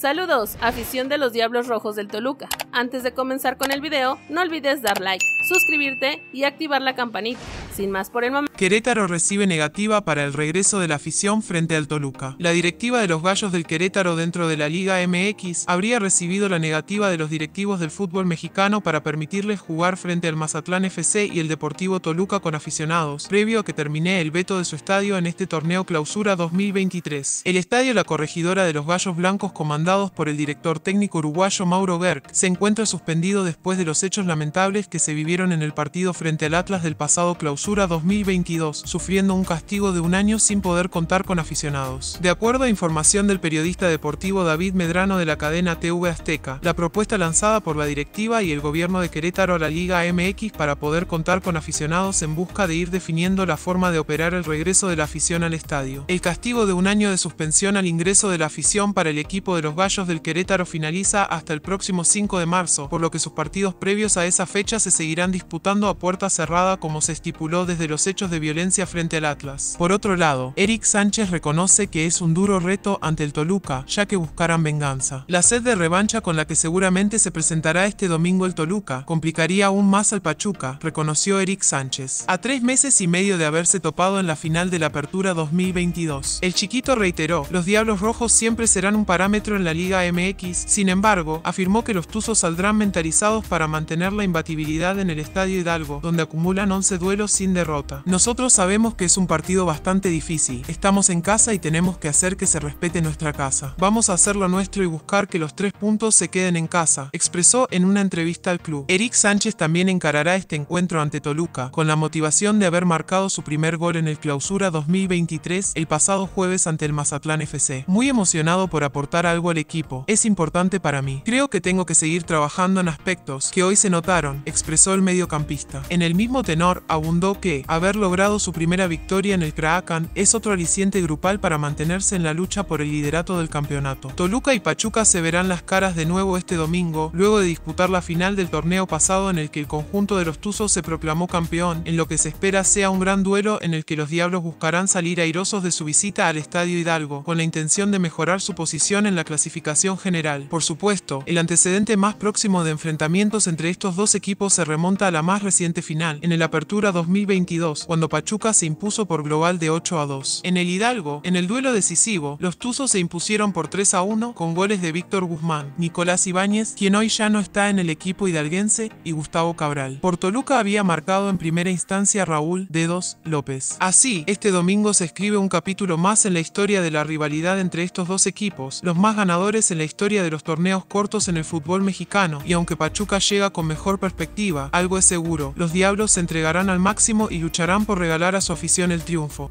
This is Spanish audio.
Saludos, afición de los Diablos Rojos del Toluca. Antes de comenzar con el video, no olvides dar like, suscribirte y activar la campanita. Querétaro recibe negativa para el regreso de la afición frente al Toluca. La directiva de los Gallos del Querétaro dentro de la Liga MX habría recibido la negativa de los directivos del fútbol mexicano para permitirles jugar frente al Mazatlán FC y el Deportivo Toluca con aficionados, previo a que termine el veto de su estadio en este torneo clausura 2023. El estadio La Corregidora de los Gallos Blancos comandados por el director técnico uruguayo Mauro Berg se encuentra suspendido después de los hechos lamentables que se vivieron en el partido frente al Atlas del pasado clausura 2022, sufriendo un castigo de un año sin poder contar con aficionados. De acuerdo a información del periodista deportivo David Medrano de la cadena TV Azteca, la propuesta lanzada por la directiva y el gobierno de Querétaro a la Liga MX para poder contar con aficionados en busca de ir definiendo la forma de operar el regreso de la afición al estadio. El castigo de un año de suspensión al ingreso de la afición para el equipo de los Gallos del Querétaro finaliza hasta el próximo 5 de marzo, por lo que sus partidos previos a esa fecha se seguirán disputando a puerta cerrada como se estipuló desde los hechos de violencia frente al Atlas. Por otro lado, Eric Sánchez reconoce que es un duro reto ante el Toluca, ya que buscarán venganza. La sed de revancha con la que seguramente se presentará este domingo el Toluca complicaría aún más al Pachuca, reconoció Eric Sánchez. A tres meses y medio de haberse topado en la final de la Apertura 2022, el chiquito reiteró, los Diablos Rojos siempre serán un parámetro en la Liga MX, sin embargo, afirmó que los Tuzos saldrán mentalizados para mantener la imbatibilidad en el Estadio Hidalgo, donde acumulan 11 duelos sin derrota. Nosotros sabemos que es un partido bastante difícil, estamos en casa y tenemos que hacer que se respete nuestra casa. Vamos a hacer lo nuestro y buscar que los tres puntos se queden en casa, expresó en una entrevista al club. Eric Sánchez también encarará este encuentro ante Toluca, con la motivación de haber marcado su primer gol en el clausura 2023 el pasado jueves ante el Mazatlán FC. Muy emocionado por aportar algo al equipo, es importante para mí. Creo que tengo que seguir trabajando en aspectos que hoy se notaron, expresó el mediocampista. En el mismo tenor, abundó que haber logrado su primera victoria en el Kraken es otro aliciente grupal para mantenerse en la lucha por el liderato del campeonato. Toluca y Pachuca se verán las caras de nuevo este domingo, luego de disputar la final del torneo pasado en el que el conjunto de los Tuzos se proclamó campeón, en lo que se espera sea un gran duelo en el que los Diablos buscarán salir airosos de su visita al Estadio Hidalgo, con la intención de mejorar su posición en la clasificación general. Por supuesto, el antecedente más próximo de enfrentamientos entre estos dos equipos se remonta a la más reciente final, en el Apertura 2022, cuando Pachuca se impuso por global de 8 a 2. En el Hidalgo, en el duelo decisivo, los Tuzos se impusieron por 3 a 1 con goles de Víctor Guzmán, Nicolás Ibáñez, quien hoy ya no está en el equipo hidalguense, y Gustavo Cabral. Por Toluca había marcado en primera instancia Raúl Dedos López. Así, este domingo se escribe un capítulo más en la historia de la rivalidad entre estos dos equipos, los más ganadores en la historia de los torneos cortos en el fútbol mexicano, y aunque Pachuca llega con mejor perspectiva, algo es seguro, los Diablos se entregarán al y lucharán por regalar a su afición el triunfo.